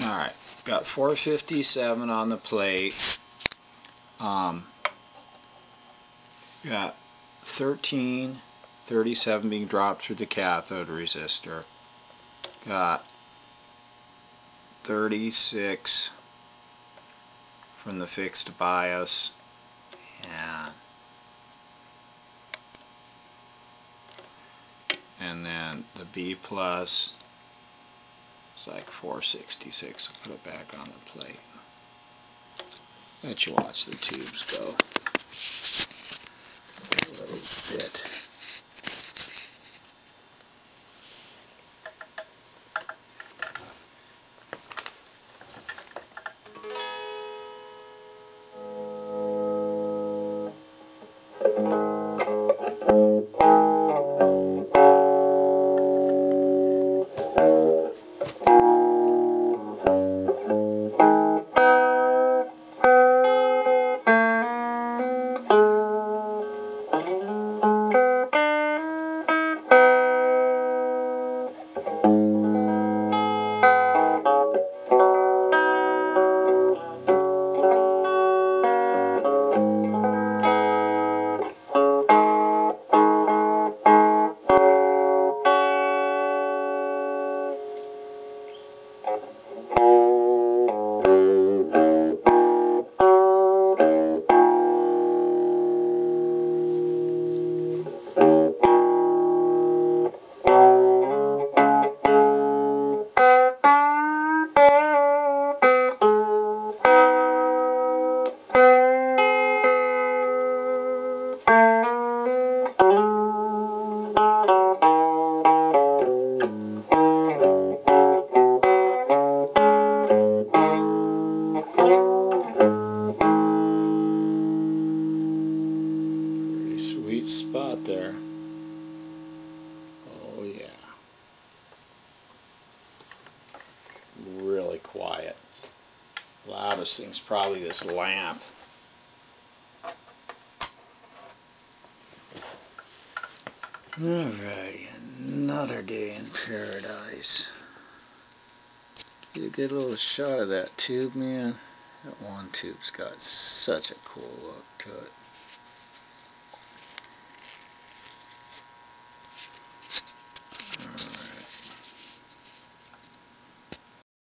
Alright, got 457 on the plate. Um, got 13, 37 being dropped through the cathode resistor. Got 36 from the fixed bias and and then the B plus it's like 466 I'll put it back on the plate. Let you watch the tubes go there. Oh yeah. Really quiet. Loudest thing's probably this lamp. Alrighty, another day in paradise. Get a good little shot of that tube, man. That one tube's got such a cool look to it.